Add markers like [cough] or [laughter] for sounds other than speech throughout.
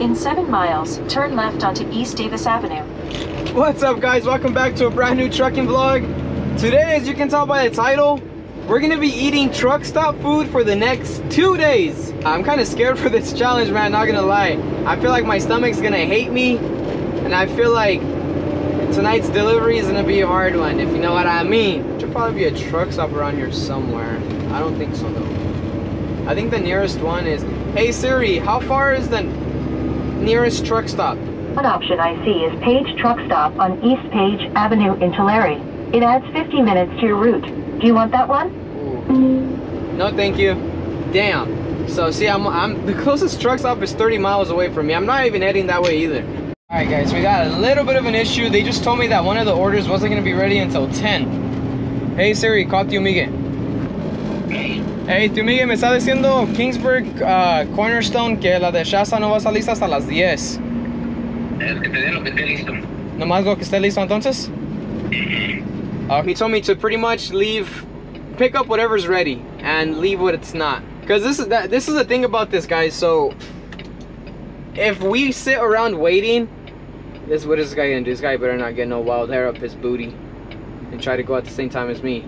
In seven miles, turn left onto East Davis Avenue. What's up guys? Welcome back to a brand new trucking vlog. Today, as you can tell by the title, we're gonna be eating truck stop food for the next two days. I'm kind of scared for this challenge, man, not gonna lie. I feel like my stomach's gonna hate me, and I feel like tonight's delivery is gonna be a hard one, if you know what I mean. Should probably be a truck stop around here somewhere. I don't think so though. I think the nearest one is, hey Siri, how far is the nearest truck stop? One option I see is Page Truck Stop on East Page Avenue in Tulare. It adds 50 minutes to your route. Do you want that one? Ooh. No, thank you. Damn. So see, I'm, I'm the closest truck stop is 30 miles away from me. I'm not even heading that way either. All right, guys, we got a little bit of an issue. They just told me that one of the orders wasn't gonna be ready until 10. Hey Siri, call Tío Miguel. Hey, Tío Miguel, me está diciendo Kingsburg uh, Cornerstone que la de Shasta no va a salir hasta las 10. Es que te den lo que esté listo. Nomás lo que esté listo entonces? Uh, he told me to pretty much leave, pick up whatever's ready and leave what it's not. Cause this is that this is the thing about this guys. So if we sit around waiting, this what is this guy gonna do? This guy better not get no wild hair up his booty and try to go at the same time as me.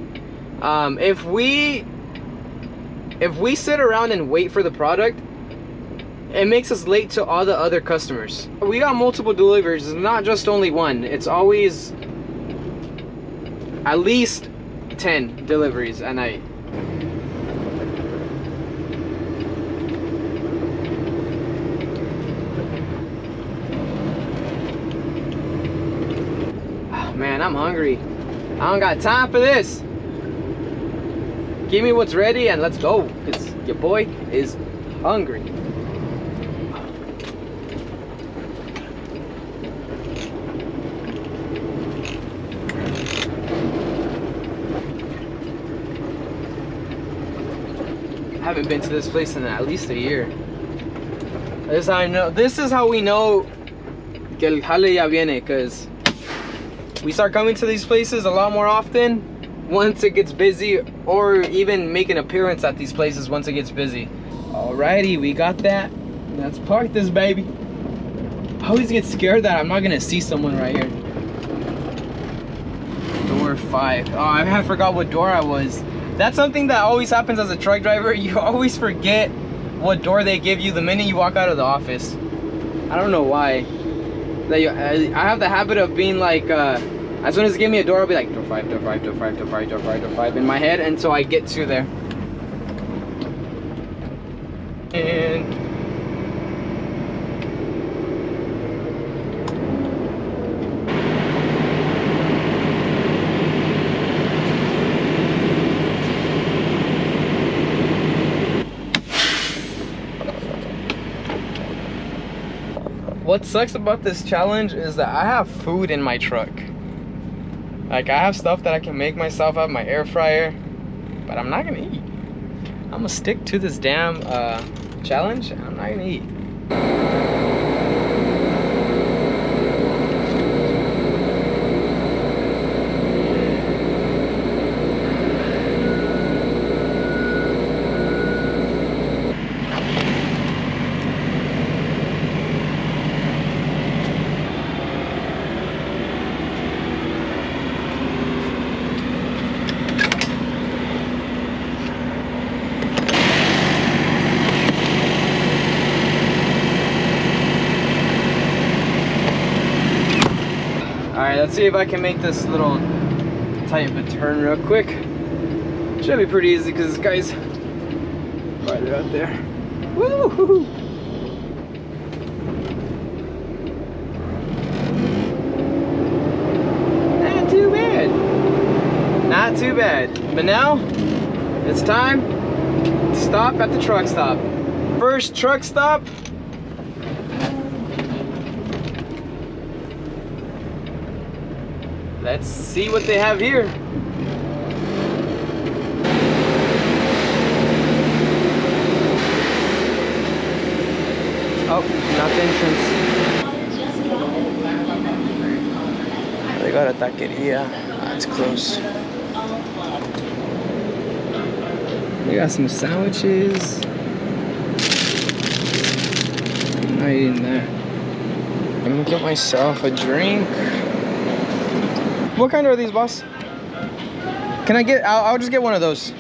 Um, if we if we sit around and wait for the product, it makes us late to all the other customers. We got multiple deliveries, not just only one. It's always at least 10 deliveries a night. Oh, man, I'm hungry. I don't got time for this. Give me what's ready and let's go, because your boy is hungry. I haven't been to this place in at least a year. This I know. This is how we know que el jale ya viene, because we start coming to these places a lot more often once it gets busy, or even make an appearance at these places once it gets busy. Alrighty, we got that. Let's park this baby. I always get scared that I'm not gonna see someone right here. Door five. Oh, I forgot what door I was. That's something that always happens as a truck driver. [laughs] You always forget what door they give you the minute you walk out of the office. I don't know why. I have the habit of being like, uh, as soon as they give me a door, I'll be like, door five, door five, door five, door five, door five, door five in my head until I get to there. And what sucks about this challenge is that I have food in my truck. Like I have stuff that I can make myself. out have my air fryer, but I'm not gonna eat. I'm gonna stick to this damn uh, challenge. I'm not gonna eat. Alright, let's see if I can make this little tight of a turn real quick. Should be pretty easy because this guy's right out there. Woo! Not too bad. Not too bad. But now, it's time to stop at the truck stop. First truck stop Let's see what they have here. Oh, not the entrance. They got a taqueria. Ah, That's close. They got some sandwiches. Not eating that. I'm gonna get myself a drink. What kind are these, boss? Can I get? I'll, I'll just get one of those.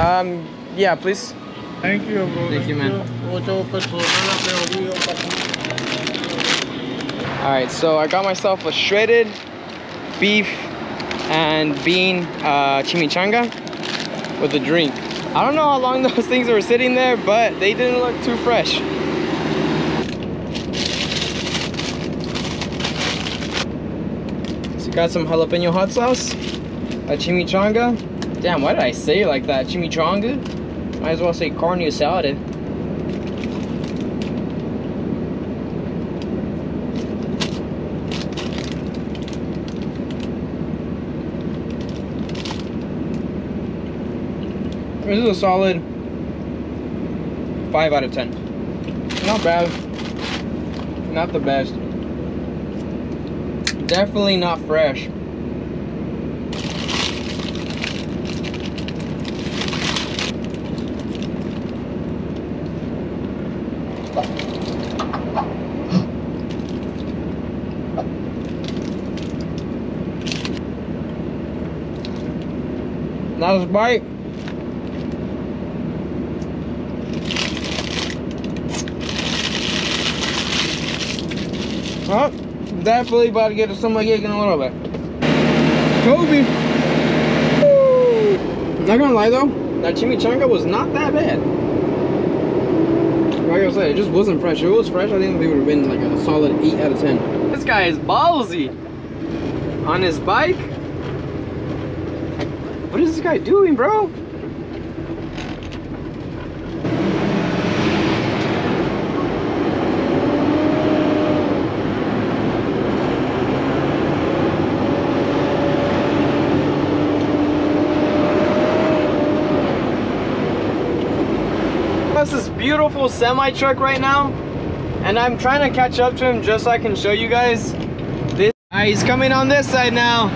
Um, yeah, please. Thank you, bro. Thank you, man. Ocho personas, te obligo, papi. All right, so I got myself a shredded beef and bean uh, chimichanga with a drink. I don't know how long [laughs] those things were sitting there, but they didn't look too fresh. So got some jalapeno hot sauce, a chimichanga. Damn, why did I say it like that? Chimichanga? Might as well say carne asada. This is a solid 5 out of 10. Not bad. Not the best. Definitely not fresh. Last bite. Oh, definitely about to get a stomach ache in a little bit. Kobe. Woo. Not gonna lie though, that chimichanga was not that bad. Like I said, it just wasn't fresh. If it was fresh, I think it would have been like a solid 8 out of 10. This guy is ballsy. On his bike? What is this guy doing, bro? That's this beautiful semi truck right now, and I'm trying to catch up to him just so I can show you guys. This ah, he's coming on this side now.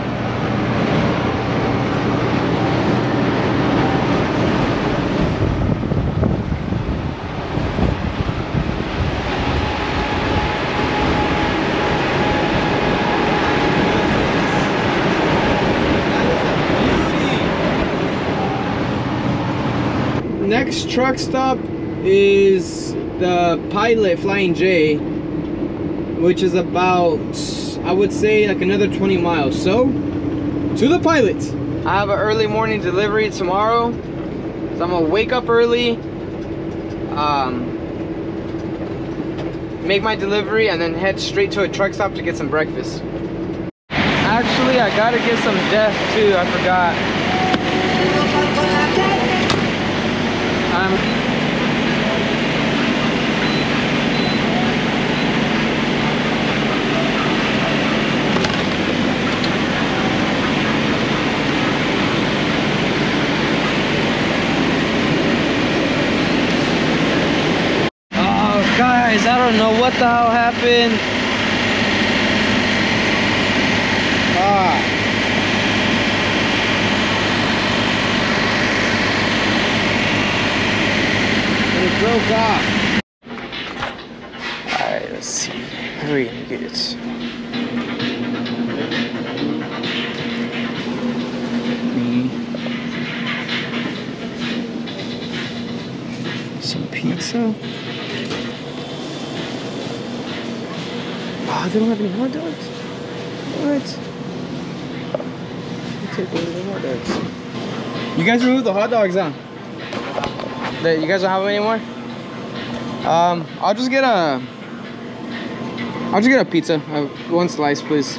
Next truck stop is the Pilot Flying J, which is about, I would say, like another 20 miles. So, to the Pilot. I have an early morning delivery tomorrow, so I'm gonna wake up early, um, make my delivery, and then head straight to a truck stop to get some breakfast. Actually, I gotta get some death too. I forgot. Um, oh, guys, I hell happened. Ah. it broke off. Alright, let's see. Hurry and get it. Me. Some pizza. Oh, they don't have any hot dogs? What? You take away the hot dogs. You guys removed the hot dogs, huh? That you guys don't have them anymore? Um, I'll just get a. I'll just get a pizza, uh, one slice, please.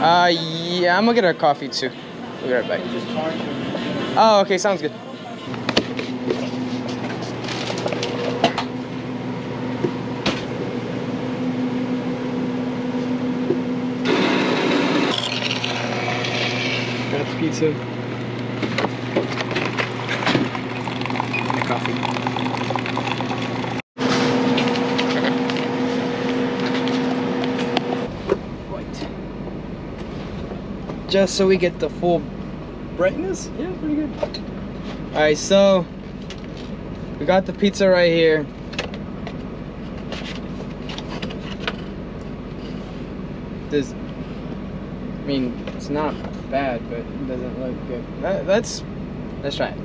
Uh, yeah, I'm gonna get a coffee too. We'll be right back. Oh, okay, sounds good. Got. And the coffee. Just so we get the full brightness. Yeah, pretty good. All right, so we got the pizza right here. This, I mean, it's not bad, but it doesn't look good. Let- Let's let's try it.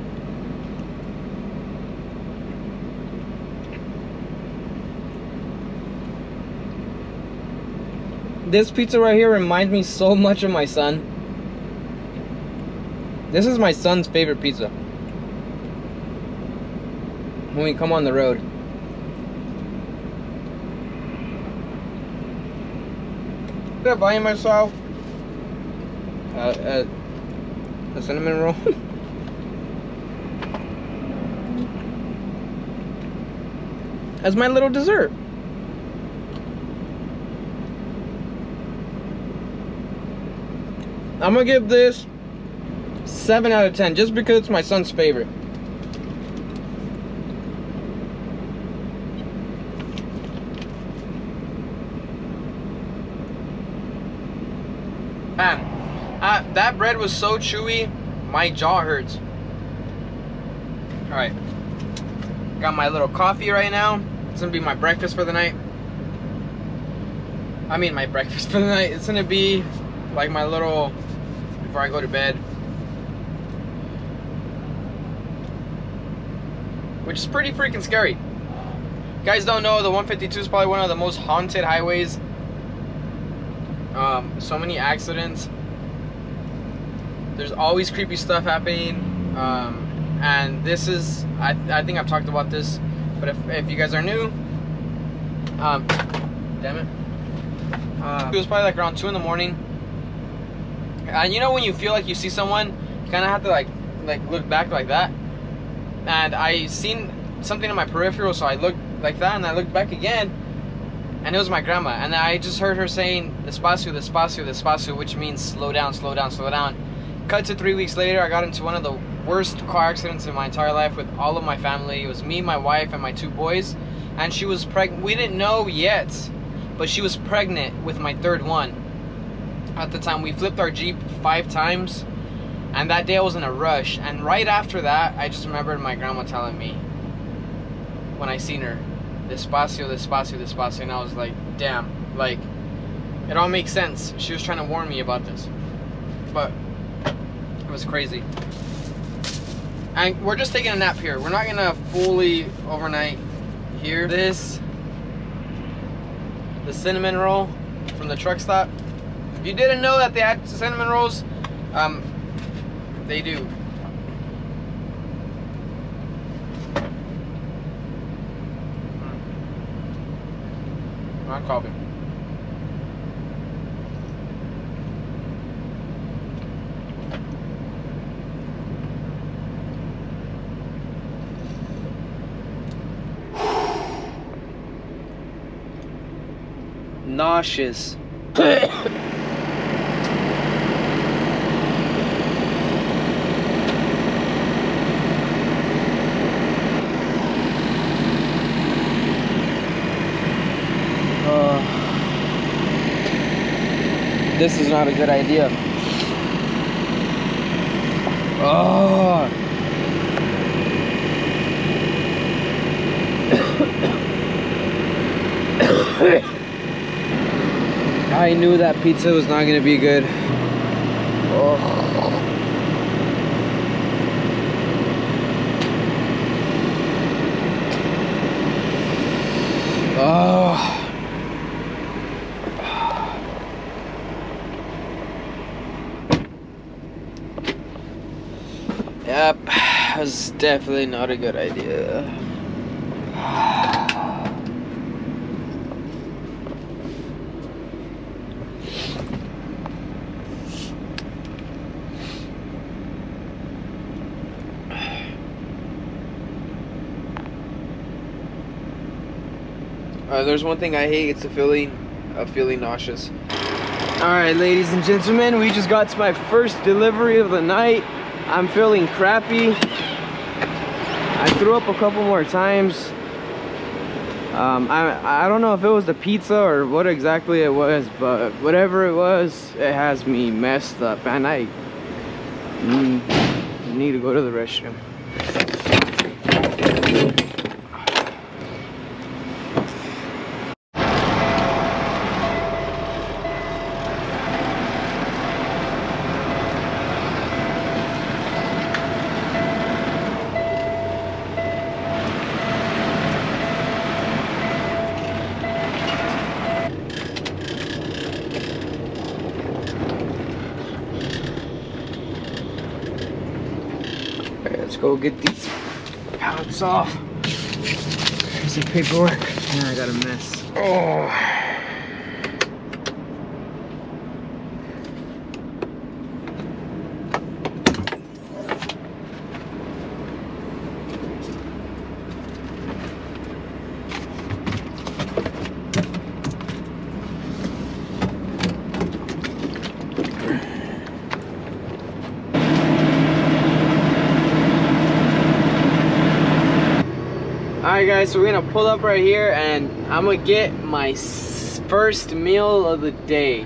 This pizza right here reminds me so much of my son. This is my son's favorite pizza. When we come on the road. Did I buy myself uh, uh, a cinnamon roll? [laughs] As my little dessert. I'm gonna give this 7 out of 10 just because it's my son's favorite. Man, that bread was so chewy, my jaw hurts. Alright. Got my little coffee right now. It's gonna be my breakfast for the night. I mean, my [laughs] breakfast for the night. It's gonna be like my little before I go to bed. Which is pretty freaking scary. Guys don't know the 152 is probably one of the most haunted highways. Um, so many accidents. There's always creepy stuff happening. Um, and this is, I, I think I've talked about this, but if, if you guys are new, um, damn it. Uh, it was probably like around 2 in the morning. And you know when you feel like you see someone, you kind of have to like like look back like that. And I seen something in my peripheral, so I looked like that, and I looked back again, and it was my grandma. And I just heard her saying "despacio, despacio, despacio," which means slow down, slow down, slow down. Cut to three weeks later, I got into one of the worst car accidents in my entire life with all of my family. It was me, my wife, and my two boys, and she was pregnant. We didn't know yet, but she was pregnant with my third one at the time we flipped our jeep five times and that day i was in a rush and right after that i just remembered my grandma telling me when i seen her despacio despacio despacio and i was like damn like it all makes sense she was trying to warn me about this but it was crazy. And we're just taking a nap here. We're not gonna fully overnight here. This the cinnamon roll from the truck stop. If you didn't know that they had cinnamon rolls, um, they do. Not coffee. Nauseous. This is not a good idea. Oh. I knew that pizza was not gonna be good. Oh. Oh. Yep, that's definitely not a good idea. Uh, there's one thing I hate. It's a feeling of feeling nauseous. All right, ladies and gentlemen, we just got to my first delivery of the night. I'm feeling crappy. I threw up a couple more times. Um, I, I don't know if it was the pizza or what exactly it was, but whatever it was, it has me messed up and I mm, need to go to the restroom. Go get these pallets off. The paperwork. Man, I got a mess. Oh. Alright guys, so we're gonna pull up right here and I'm gonna get my first meal of the day.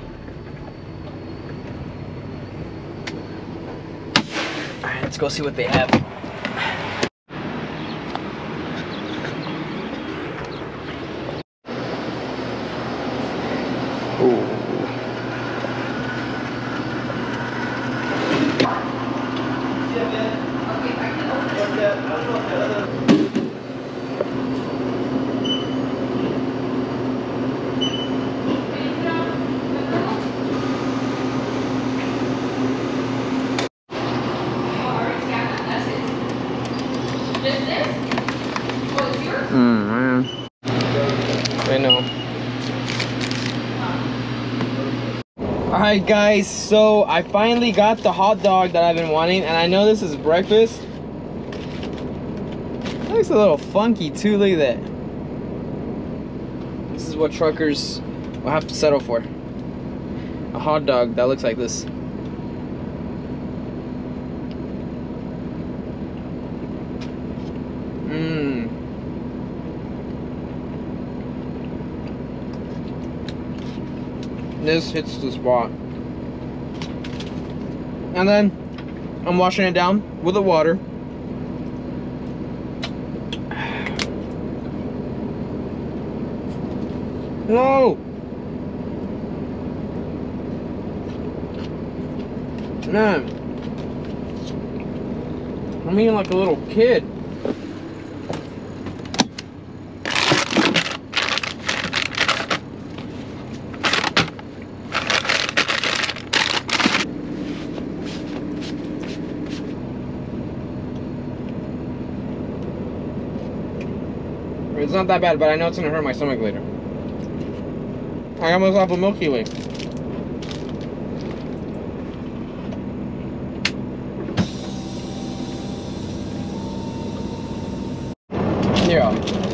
Alright, let's go see what they have. Ooh. Mm, man. I know. Alright guys, so I finally got the hot dog that I've been wanting and I know this is breakfast. It looks a little funky too, look at that. This is what truckers will have to settle for. A hot dog that looks like this. This hits the spot. And then I'm washing it down with the water. No! Man. I'm eating like a little kid. not that bad, but I know it's gonna hurt my stomach later. I almost have a Milky Way. Yeah.